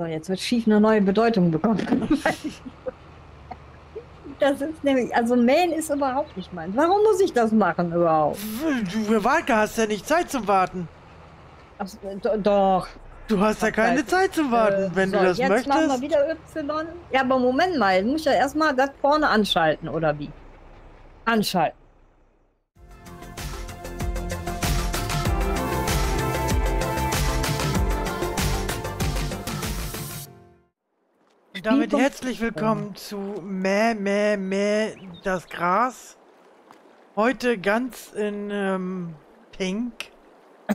So, jetzt wird schief eine neue Bedeutung bekommen. das ist nämlich, also Mähen ist überhaupt nicht meins. Warum muss ich das machen überhaupt? Du, für Walke hast ja nicht Zeit zum Warten. Ach, do- doch. Du hast ja keine Zeit zum Warten, Äh, wenn so, du das jetzt machen wir möchtest. wieder Y. Ja, aber Moment mal, ich muss ja erstmal das vorne anschalten, oder wie? Anschalten. Damit Spielpunkt- herzlich willkommen zu Mäh, Mäh, Mäh, das Gras. Heute ganz in ähm, Pink.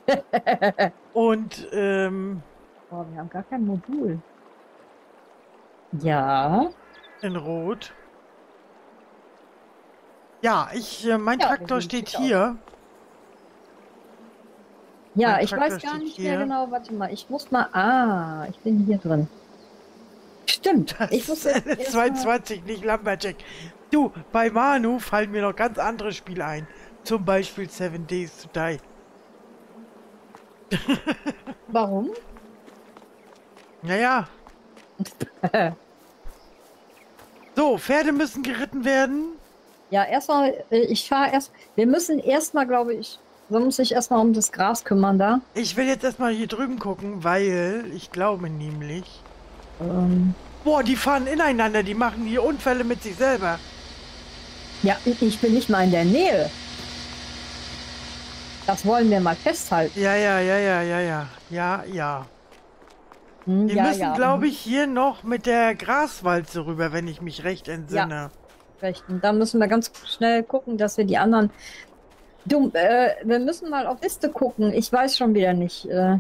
Und ähm, Boah, wir haben gar kein Modul. Ja. in Rot. Ja, ich, äh, mein Ja, Traktor steht hier. Ja, Mein ich Traktor weiß gar nicht hier. mehr genau. Warte mal, ich muss mal. Ah, ich bin hier drin. Stimmt. Ich jetzt erst mal- 22, nicht Lumberjack. Du, bei Manu fallen mir noch ganz andere Spiele ein. Zum Beispiel Seven Days to Die. Warum? Naja. So, Pferde müssen geritten werden. Ja, erstmal, äh, ich fahre erst. Wir müssen erstmal, glaube ich, so muss ich erstmal um das Gras kümmern da. Ich will jetzt erstmal hier drüben gucken, weil ich glaube nämlich. Ähm, Boah, die fahren ineinander, die machen hier Unfälle mit sich selber. ja, ich bin nicht mal in der Nähe. Das wollen wir mal festhalten. Ja, ja, ja, ja, ja, ja. Ja, ja. Hm, Wir ja, müssen, ja, glaube ich, hier noch mit der Graswalze rüber, wenn ich mich recht entsinne. Recht. Und da müssen wir ganz schnell gucken, dass wir die anderen. Du, äh, wir müssen mal auf Liste gucken. Ich weiß schon wieder nicht. Äh,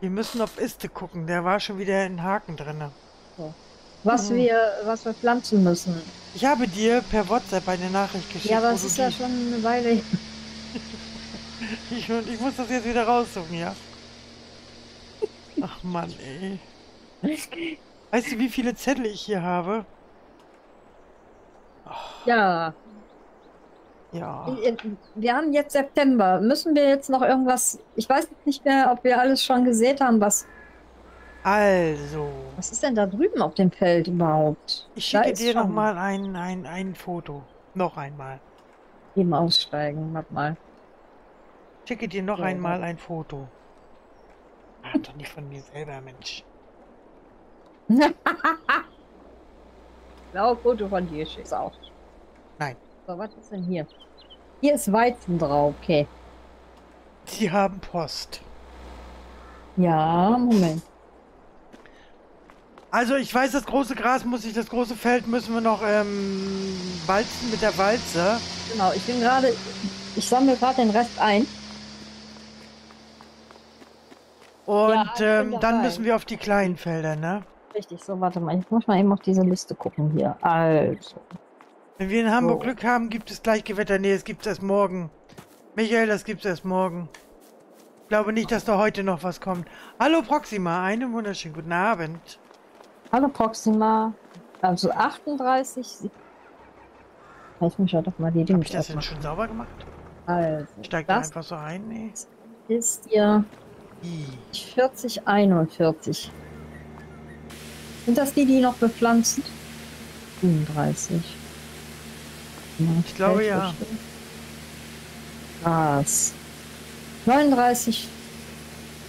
Wir müssen auf Iste gucken, der war schon wieder ein Haken drin. was Mhm. wir, was wir pflanzen müssen. Ich habe dir per WhatsApp eine Nachricht geschickt. Ja, aber es ist ja schon eine Weile. Ich, ich muss das jetzt wieder raussuchen, ja? Ach Mann, ey. Weißt du, wie viele Zettel ich hier habe? Ja, Ja. äh, wir haben jetzt September. Müssen wir jetzt noch irgendwas? Ich weiß jetzt nicht mehr, ob wir alles schon gesät haben. Was, Also, was ist denn da drüben auf dem Feld überhaupt? ich schicke dir noch schon- mal ein, ein, ein Foto. Noch einmal. Eben aussteigen, warte mal. Schicke dir noch Ja, einmal ein Foto. Ah, doch nicht von mir selber, Mensch. Blaue Foto von dir schick's auch. Nein. So, was ist denn hier? Hier ist Weizen drauf, okay. Die haben Post. Ja, Moment. Also ich weiß, das große Gras muss ich, das große Feld müssen wir noch ähm, walzen mit der Walze. Genau, ich bin gerade, ich sammle gerade den Rest ein. Und Ja, ähm, dann müssen wir auf die kleinen Felder, ne? Richtig, so, warte mal. Ich muss mal eben auf diese Liste gucken hier. Also. Wenn wir in Hamburg So. Glück haben, gibt es gleich Gewitter. Nee, es gibt es erst morgen. Michael, das gibt es erst morgen. Ich glaube nicht, dass da heute noch was kommt. Hallo Proxima, einen wunderschönen guten Abend. Hallo Proxima. Also 38. sie- Ich muss ja doch mal die Dinge Habe ich das denn schon sauber gemacht? Also, da das einfach so ein. Nee. ist hier Ih. 40, 41. Sind das die, die noch bepflanzen? 37. Ich glaube, ja. Was? 39,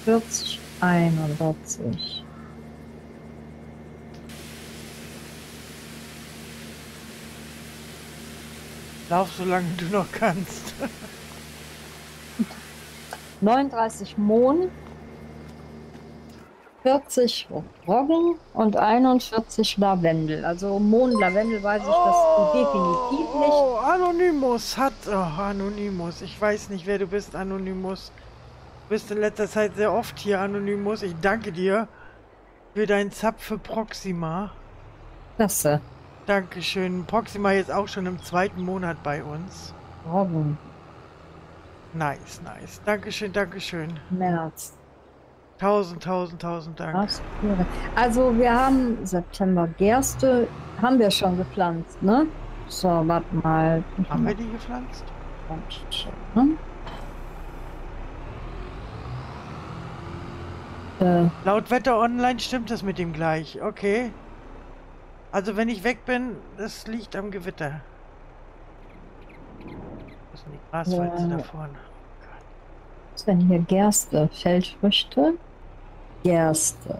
40, 41. Lauf so lange du noch kannst. 39 Mohn, 40 Roggen und 41 Lavendel. Also Mohn, Lavendel weiß ich das definitiv nicht. Oh, Anonymous hat. Oh, Anonymous. Ich weiß nicht, wer du bist, Anonymous. Du bist in letzter Zeit sehr oft hier, Anonymous. Ich danke dir für deinen Zap für Proxima. Klasse. Dankeschön. Proxima jetzt auch schon im zweiten Monat bei uns. Roggen, Nice, nice. Dankeschön, Dankeschön. März. Tausend, tausend, tausend Dank. Also wir haben September Gerste, haben wir schon gepflanzt, ne? So, warte mal. Haben wir die gepflanzt? Ne? Äh, Laut Wetter Online stimmt das mit dem gleich. Okay. Also wenn ich weg bin, das liegt am Gewitter. Das sind die Graswalzen Ja. da vorne. was ist denn hier? Gerste, Feldfrüchte. Gerste.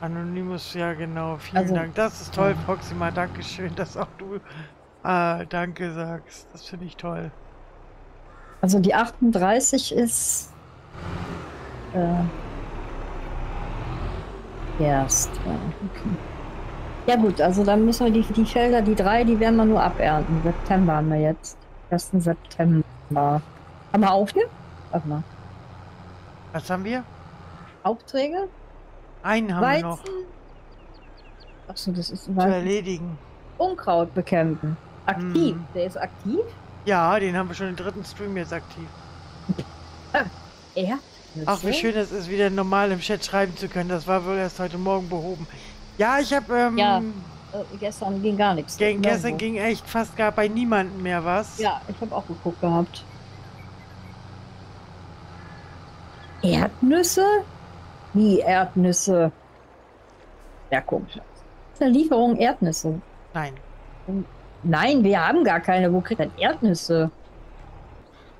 Anonymous, ja genau. Vielen Also- Dank. Das ist toll, ja. Proxima. Dankeschön, dass auch du ah, Danke sagst. Das finde ich toll. Also die 38 ist äh, Gerste. Okay. Ja gut, also dann müssen wir die, die Felder, die drei, die werden wir nur abernten. September haben wir jetzt. 1. September. Haben wir Aufträge? Warte mal. Was haben wir? Aufträge? Einen haben wir noch Weizen? Achso, das ist zu Weizen. erledigen. Unkraut bekämpfen. Aktiv. Hm. Der ist aktiv? Ja, den haben wir schon im dritten Stream jetzt aktiv. Er? Ach, wie schön es ist, wieder normal im Chat schreiben zu können. Das war wohl erst heute Morgen behoben. Ja, ich habe ähm, Ja. Äh, gestern ging gar nichts. ge gestern Nirgendwo. ging echt fast gar bei niemandem mehr was. Ja, ich habe auch geguckt gehabt. Erdnüsse? Wie Erdnüsse? Ja, komisch. Das ist eine Lieferung Erdnüsse. Nein. Nein, wir haben gar keine. Wo kriegt man Erdnüsse?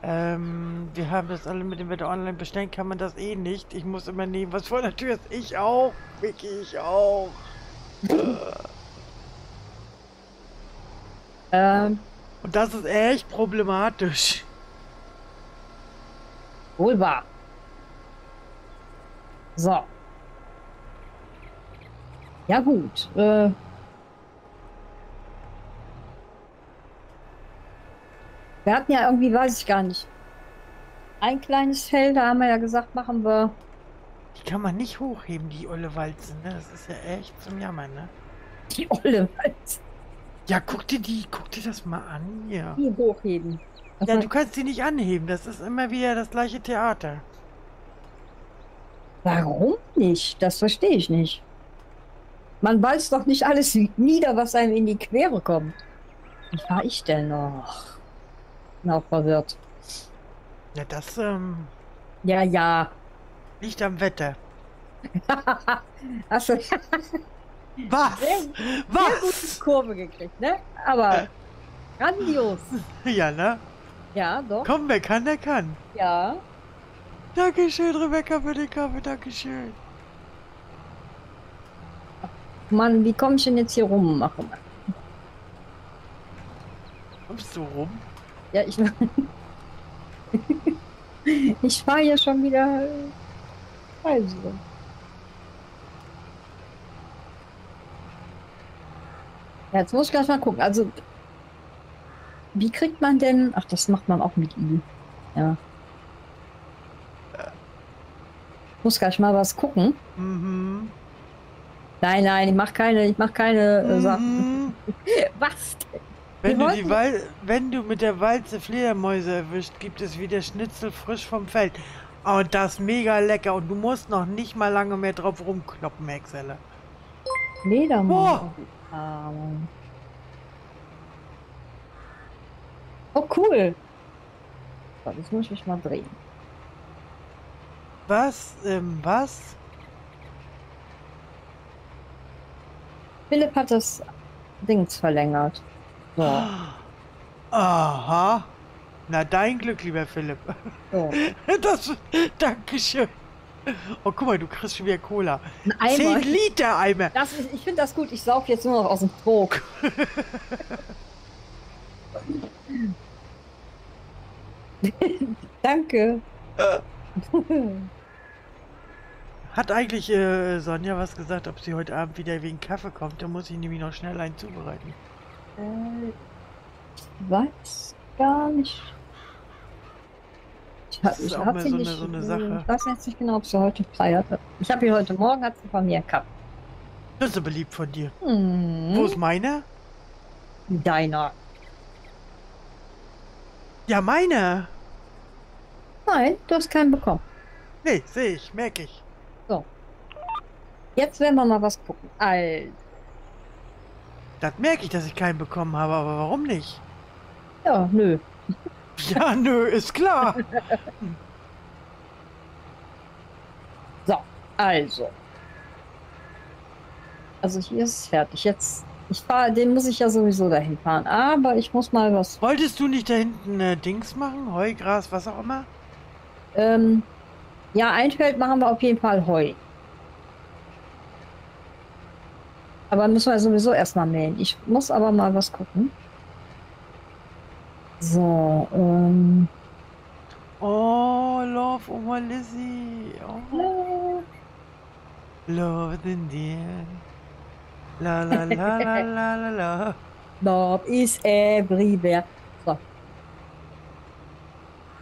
Ähm, wir haben das alle mit dem Wetter online bestellen, kann man das eh nicht. Ich muss immer nehmen, was vor der Tür ist. Ich auch. Vicky, ich auch. Ähm, Und das ist echt problematisch. wohl wahr. So. Ja, gut. Äh, wir hatten ja irgendwie, weiß ich gar nicht. Ein kleines Feld, da haben wir ja gesagt, machen wir. Die kann man nicht hochheben, die olle Walze, ne? Das ist ja echt zum Jammern, ne? Die Olle Walze. Ja, guck dir die, guck dir das mal an hier. Die hochheben. Ja, du kannst die nicht anheben. Das ist immer wieder das gleiche Theater. Warum nicht? Das verstehe ich nicht. Man weiß doch nicht alles nieder, was einem in die Quere kommt. Wie war ich denn noch? Bin auch verwirrt. Ja, das ähm, Ja, ja. liegt am Wetter. Du Was? Sehr- gut Was? Kurve gekriegt, ne? Aber grandios. Ja, ne? Ja, doch. Komm, wer kann, der kann. Ja. Dankeschön, Rebecca, für den Kaffee. Dankeschön. Mann, wie komme ich denn jetzt hier rum? Ach, Kommst du rum? Ja, ich. ich fahre hier schon wieder. Also. Ja, jetzt muss ich gleich mal gucken. Also, wie kriegt man denn. Ach, das macht man auch mit I. Ja. Ich muss gleich mal was gucken. Mhm. Nein, nein, ich mach keine, ich mach keine äh, Sachen. mhm. Was? Wenn du, die Wal wenn du mit der Walze Fledermäuse erwischt, gibt es wieder Schnitzel frisch vom Feld. Und das ist mega lecker. Und du musst noch nicht mal lange mehr drauf rumkloppen, Excelle. Ledermann. Oh. Oh, cool. So, jetzt muss ich mal drehen. Was? Ähm, was? Philipp hat das Dings verlängert. So, Aha. Na, dein Glück, lieber Philipp. so. Das, Dankeschön. Oh, guck mal, du kriegst schon wieder Cola. Ein Eimer. 10 Liter Eimer. Das ist, ich finde das gut. Ich saug jetzt nur noch aus dem Trog. Danke. Hat eigentlich äh, Sonja was gesagt, ob sie heute Abend wieder wegen Kaffee kommt? Da muss ich nämlich noch schnell einen zubereiten. Äh, ich weiß gar nicht. Ich, Das ich auch sie so eine- nicht, so eine äh, Sache. Ich weiß jetzt nicht genau, ob sie heute frei hatte. Ich habe hier heute Morgen hat sie von mir gehabt. Das ist so beliebt von dir. Hm, Wo ist meiner? deiner. Ja, meiner. Nein, du hast keinen bekommen. Nee, sehe ich, merke ich. Jetzt werden wir mal was gucken. Alter. Das merke ich, dass ich keinen bekommen habe, aber warum nicht? Ja, nö. Ja, nö, ist klar. So, also. Also hier ist es fertig. Jetzt, ich fahre, den muss ich ja sowieso dahin fahren. Aber ich muss mal was. Wolltest du nicht da hinten äh, Dings machen? Heu, Gras, was auch immer? Ähm, ja, ein Feld machen wir auf jeden Fall Heu. Aber müssen wir sowieso erstmal mähen. Ich muss aber mal was gucken. So, ähm. Oh, love Oma Lizzie. Oh, La, love the Indian. La la la la la la la. Love is everywhere. So.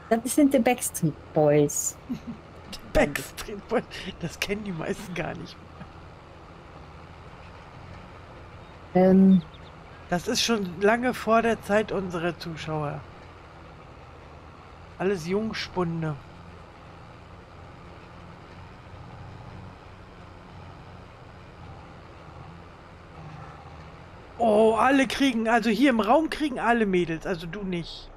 Das sind die Backstreet Boys. Backstreet Boys. Das kennen die meisten gar nicht. Ähm, Das ist schon lange vor der Zeit unserer Zuschauer. Alles Jungspunde. Oh, alle kriegen, also hier im Raum kriegen alle Mädels, also du nicht.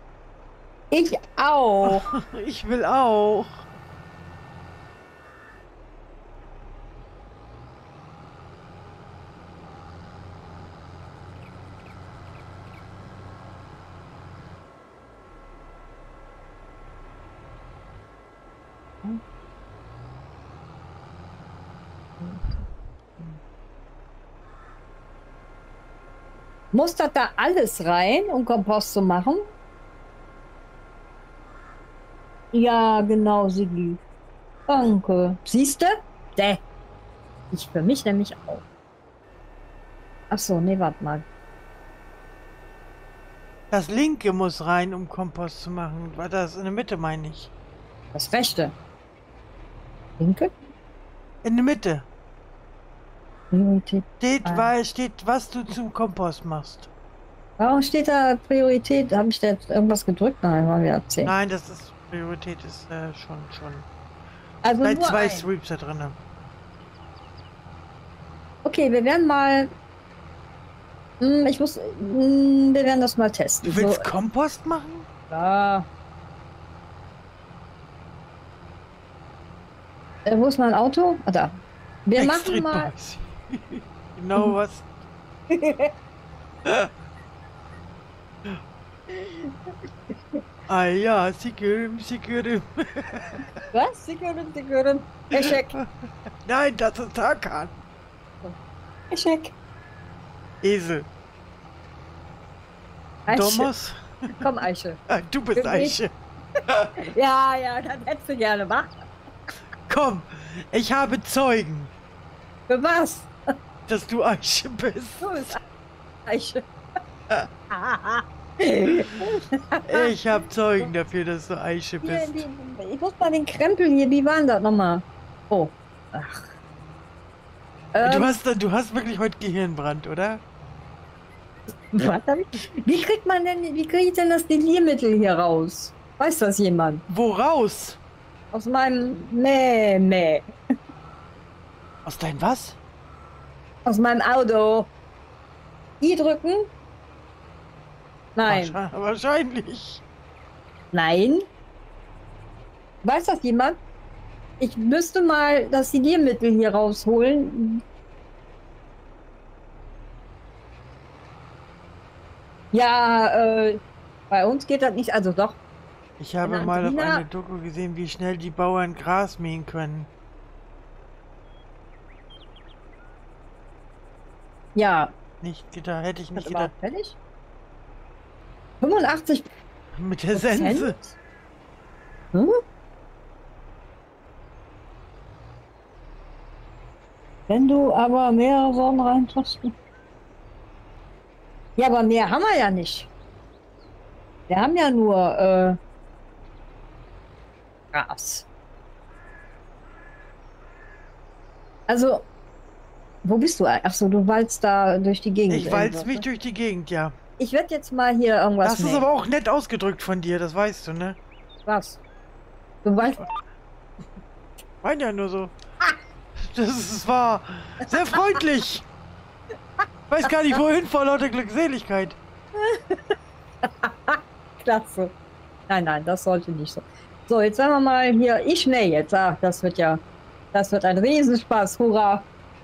ich auch. Ich will auch. Muss das da alles rein, um Kompost zu machen? Ja, genau, Sigi. Danke. Siehst du? Däh. Ich für mich nämlich auch. Ach so, nee, warte mal. Das linke muss rein, um Kompost zu machen. War das in der Mitte, meine ich. Das rechte. Linke? In der Mitte. Priorität. Steht, weil steht, was du zum Kompost machst. Warum steht da Priorität? Habe ich da jetzt irgendwas gedrückt? Nein, war wieder 10. Nein, das ist Priorität ist äh, schon schon. Also Bei zwei ein. Sweeps da drin. Okay, wir werden mal. Hm, Ich muss. hm, Wir werden das mal testen. Du willst So, Kompost machen? ja. Äh, wo ist mein Auto? Ah, da. Wir Backstreet machen mal. Boys. Genau was. ah ja, Sikurim, Sikurim. Was? Sie können, Sie können. Eschek. Nein, das ist Tarkan. Eschek. Esel. Eiche. Thomas? Komm, Eiche. Ah, du bist Für. Eiche. Ja, ja, das hättest du gerne, wa? Komm, ich habe Zeugen, Für was? Dass du Eiche bist. Du bist Eiche. Ich habe Zeugen dafür, dass du Eiche Hier, bist. die, ich muss mal den Krempel hier, wie war denn das nochmal? Oh. Ach. Du Ähm, hast, du hast wirklich heute Gehirnbrand, oder? was hab ich? Wie kriegt man denn, wie kriege ich denn das Deliermittel hier raus? Weiß das jemand? Woraus? Aus meinem Mäh, Mäh. Aus deinem was? Aus meinem Auto. I drücken? Nein. Wahrscheinlich. Nein. Weiß das jemand? Ich müsste mal das Deliermittel hier rausholen. Ja, äh, bei uns geht das nicht. Also doch. Ich habe mal auf einer Doku gesehen, wie schnell die Bauern Gras mähen können. Ja. Nicht gedacht, hätte ich Ist das nicht gedacht. fertig? 85 Mit der Sense. Hm? Wenn du aber mehrere Sorten reintust. Ja, aber mehr haben wir ja nicht. Wir haben ja nur äh, Gras. Also, wo bist du? eigentlich? Ach so, du walzt da durch die Gegend. Ich walz irgendwo, mich ne? durch die Gegend, ja. Ich werde jetzt mal hier irgendwas Das ist mähen. aber auch nett ausgedrückt von dir, das weißt du, ne? Was? Du weißt, Mein ja nur so. Das ist war sehr freundlich. Weiß gar nicht wohin vor lauter Glückseligkeit. Klasse. Nein, nein, das sollte nicht so. So, jetzt sagen wir mal hier, ich schnell jetzt. Ach, das wird ja. Das wird ein Riesenspaß, hurra!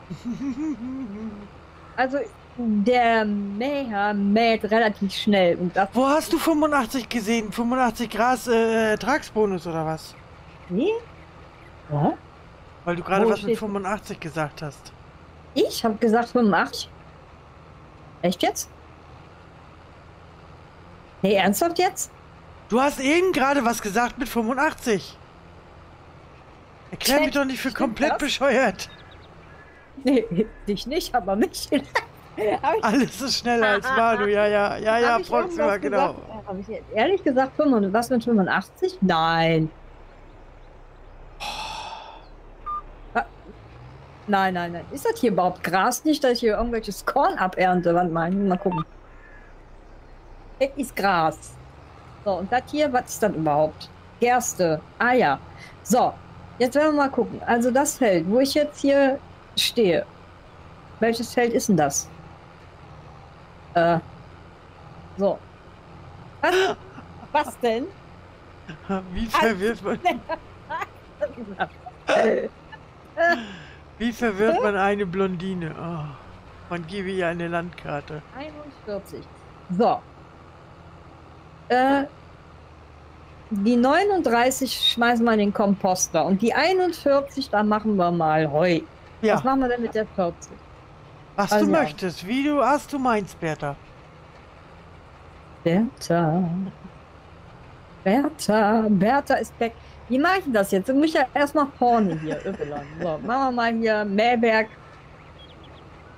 Also, der Mäher mäht relativ schnell und das... Wo hast du 85 gesehen? 85 Gras äh, Ertragsbonus oder was? Nee? Ja? Weil du gerade was mit steht- 85 gesagt hast. Ich habe gesagt 85. Echt jetzt? Nee, ernsthaft jetzt? Du hast eben gerade was gesagt mit 85. Erklär mich doch nicht für komplett das? bescheuert. Nee, dich nicht, aber mich. Alles ist schneller als Manu. Ja, ja, ja, ja, Proxima, genau. gesagt? Äh, Hab ich jetzt ehrlich gesagt 85? Was mit 85? Nein. Wa- Nein, nein, nein. Ist das hier überhaupt Gras nicht, dass ich hier irgendwelches Korn abernte? Warte mal, mal gucken. Das ist Gras. So, und das hier, was ist das überhaupt? Gerste. Ah ja. So, jetzt werden wir mal gucken. Also das Feld, wo ich jetzt hier stehe. Welches Feld ist denn das? Äh. So. Was, was denn? Wie verwirrt man, wie verwirrt man eine Blondine? Oh, man gebe ihr eine Landkarte. 41. So. Äh, die 39 schmeißen wir in den Komposter und die 41, da machen wir mal Heu. Ja, Was machen wir denn mit der 40? was also du ja. möchtest, wie du hast, du meinst, Bertha. Bertha. Bertha. Bertha ist weg. Wie mache ich denn das jetzt? Ich muss ja erstmal vorne hier. So, machen wir mal hier Mähberg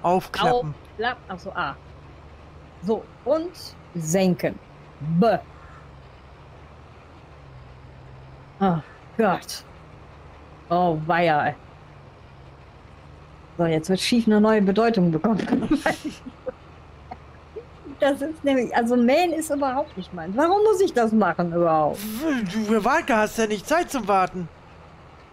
Aufklappen. Klapp, achso, A. So, und senken. B. Oh Gott. Oh, weia. So, jetzt wird schief eine neue Bedeutung bekommen. Das ist nämlich, also Mähen ist überhaupt nicht meins. Warum muss ich das machen überhaupt? Du, wir warten, hast ja nicht Zeit zum Warten.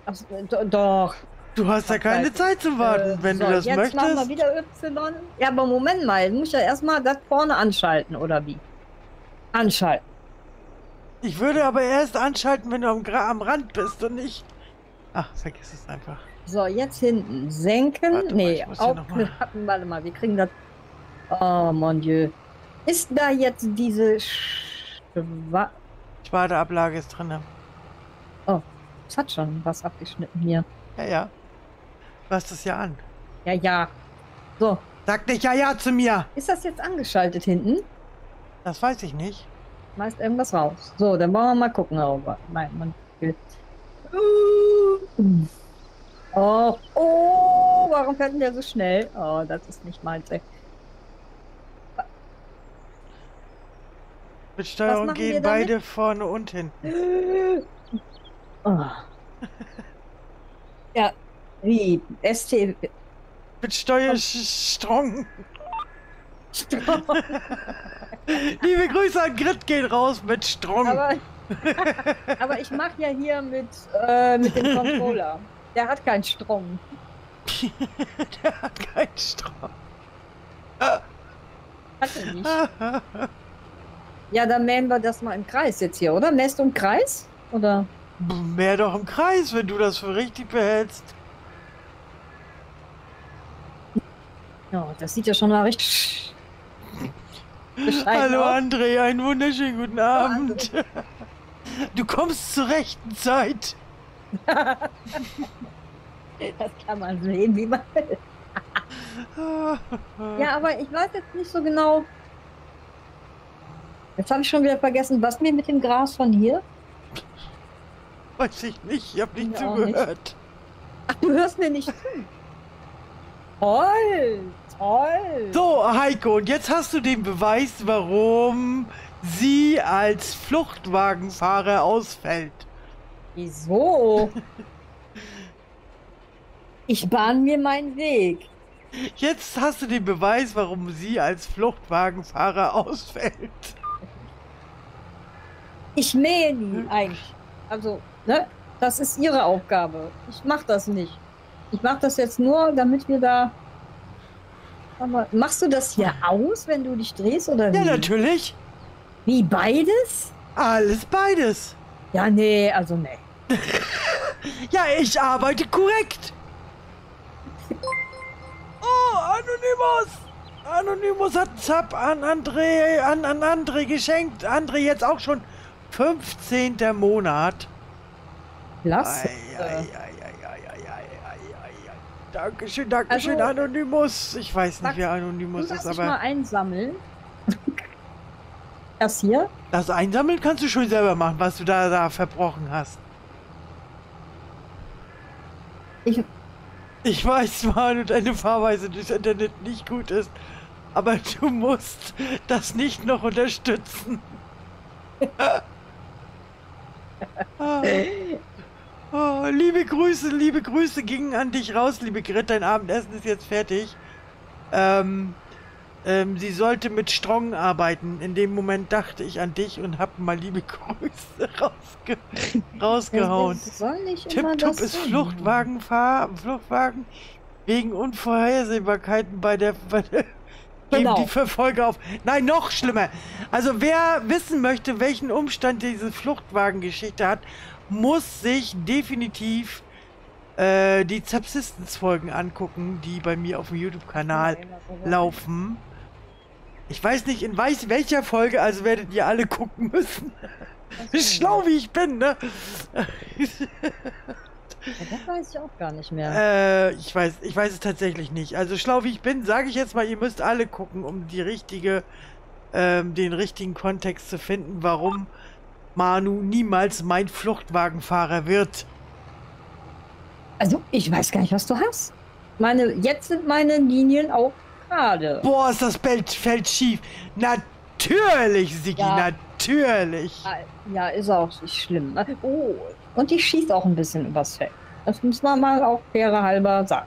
Ach, do- doch. Du hast ja keine Zeit. Zeit zum Warten. Äh, Wenn so, du das jetzt machen wir möchtest. wieder Y. Ja, aber Moment mal, jetzt muss ich ja erstmal das vorne anschalten, oder wie? Anschalten. Ich würde aber erst anschalten, wenn du am, am Rand bist und nicht. Ach, vergiss es einfach. So, jetzt hinten senken. Warte nee, mal- aufklappen. Warte mal, wir kriegen das. Oh mon Dieu. Ist da jetzt diese Schwa Spadeablage ist drin. Es hat schon was abgeschnitten hier. Ja, ja. Du hast es ja an. Ja, ja. So, Sag nicht ja, ja zu mir. ist das jetzt angeschaltet hinten? Das weiß ich nicht. Schmeißt irgendwas raus. So, dann wollen wir mal gucken. Oh, wa- mein, man Oh, oh, warum fährt denn der so schnell? Oh, das ist nicht meins, ey. Mit Steuerung gehen beide vorne und hinten. Oh. Ja, wie? ST. Mit Steuerstrong. Liebe Grüße an Grit gehen raus mit Strong. Aber, aber ich mache ja hier mit, äh, mit dem Controller. Der hat keinen Strom. Der hat keinen Strong. Hat er nicht. Ja, dann mähen wir das mal im Kreis jetzt hier, oder? Mähst du im Kreis? Oder? Mehr doch im Kreis, wenn du das für richtig behältst. Ja, das sieht ja schon mal richtig Hallo aus. André, einen wunderschönen guten Abend. Du kommst zur rechten Zeit. Das kann man sehen, wie man will. Ja, aber ich weiß jetzt nicht so genau. Jetzt habe ich schon wieder vergessen, was mir mit dem Gras von hier. Weiß ich nicht, ich habe nicht zugehört. Ach, du hörst mir nicht zu. Toll, toll. So, Heiko, und jetzt hast du den Beweis, warum sie als Fluchtwagenfahrer ausfällt. Wieso? Ich bahn mir meinen Weg. Jetzt hast du den Beweis, warum sie als Fluchtwagenfahrer ausfällt. Ich mähe nie eigentlich. Also, ne? Das ist ihre Aufgabe. Ich mach das nicht. Ich mach das jetzt nur, damit wir da. Aber machst du das hier aus, wenn du dich drehst oder wie? Ja, natürlich. Wie beides? Alles beides. Ja, nee, also nee. ja, ich arbeite korrekt. Oh, Anonymous! Anonymous hat Zap an André, an, an André geschenkt. André jetzt auch schon 15. Monat. Lass. Dankeschön, Dankeschön, also, Anonymous. Ich weiß nicht, wer Anonymous ist, aber. Ich mal einsammeln. das hier? Das Einsammeln kannst du schon selber machen, was du da, da verbrochen hast. Ich, Ich weiß, Manu, deine Fahrweise durchs Internet nicht gut ist, aber du musst das nicht noch unterstützen. Ah. Oh, liebe Grüße, liebe Grüße gingen an dich raus, liebe Grit. Dein Abendessen ist jetzt fertig. Ähm, ähm, sie sollte mit Strong arbeiten. In dem Moment dachte ich an dich und hab mal liebe Grüße rausge rausgehauen. Tipptopp ist. Fluchtwagenfahr Fluchtwagen wegen Unvorhersehbarkeiten bei der, bei der geben Genau. die Verfolger auf. Nein, noch schlimmer. Also wer wissen möchte, welchen Umstand diese Fluchtwagengeschichte hat, muss sich definitiv äh, die Subsistence-Folgen angucken, die bei mir auf dem YouTube-Kanal laufen. Ich weiß nicht, in weiß, welcher Folge, also werdet ihr alle gucken müssen. Schlau wie ich bin, ne? Ja, das weiß ich auch gar nicht mehr. Äh, ich weiß, ich weiß es tatsächlich nicht. Also schlau wie ich bin, sage ich jetzt mal, ihr müsst alle gucken, um die richtige, ähm, den richtigen Kontext zu finden, warum Manu niemals mein Fluchtwagenfahrer wird. Also, ich weiß gar nicht, was du hast. Meine, jetzt sind meine Linien auch gerade. Boah, ist das Feld, schief. Natürlich, Sigi, Ja. natürlich. Ah, Ja, ist auch nicht schlimm. Oh, und ich schieße auch ein bisschen übers Feld. Das muss man mal auch faire halber sagen.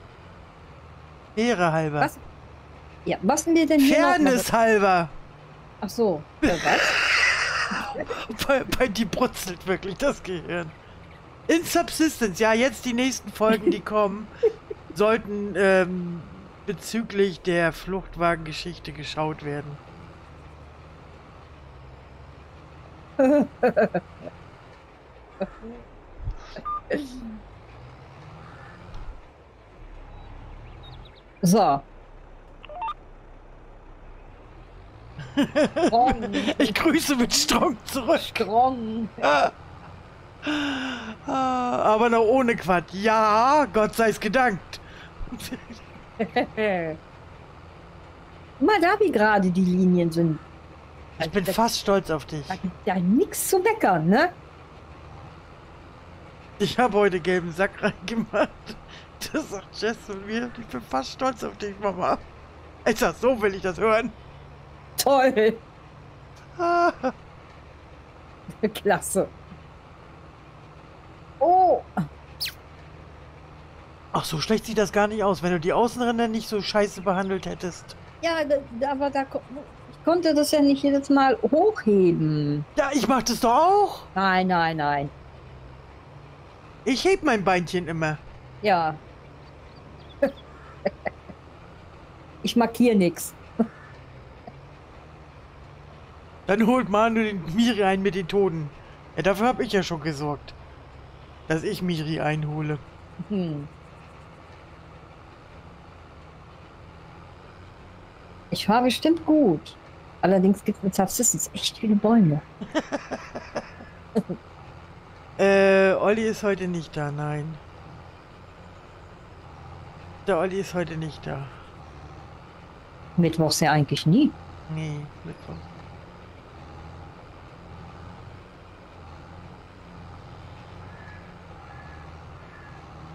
Ehre halber. Was? Ja, was sind wir denn hier Fairness halber. Ach so, ja, was? Bei, bei die brutzelt wirklich das Gehirn. In Subsistence, ja, jetzt die nächsten Folgen, die kommen, sollten ähm, bezüglich der Fluchtwagengeschichte geschaut werden. So. Ich grüße mit Strong zurück. Strong. Ah, aber noch ohne Quatsch. Ja, Gott sei's gedankt. Mal da, wie gerade die Linien sind. Ich bin da, fast stolz auf dich. da gibt ja nichts zu meckern, ne? Ich habe heute gelben Sack reingemacht. Das sagt Jess und mir. Ich bin fast stolz auf dich, Mama. Ich sag, so will ich das hören. Toll. Ah, Klasse. Oh. Ach, so schlecht sieht das gar nicht aus, wenn du die Außenränder nicht so scheiße behandelt hättest. Ja, aber da ich konnte das ja nicht jedes Mal hochheben. Ja, ich mach das doch auch. Nein, nein, nein. Ich heb mein Beinchen immer. Ja. Ich markiere nichts. Dann holt Manu den Miri ein mit den Toten. Ja, dafür habe ich ja schon gesorgt. Dass ich Miri einhole. Hm. Ich fahre bestimmt gut. Allerdings gibt es mit Subsistence echt viele Bäume. Äh, Olli ist heute nicht da, nein. Der Olli ist heute nicht da. Mittwochs ja eigentlich nie. Nee, Mittwoch.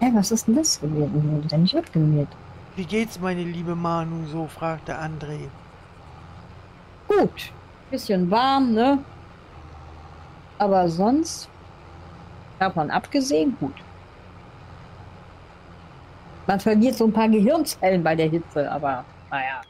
Hä, was ist denn das gewesen? Wurde der nicht abgemäht? Wie geht's, meine liebe Manu? So fragte André. Gut. Bisschen warm, ne? Aber sonst, davon abgesehen, gut. Man verliert so ein paar Gehirnzellen bei der Hitze, aber naja.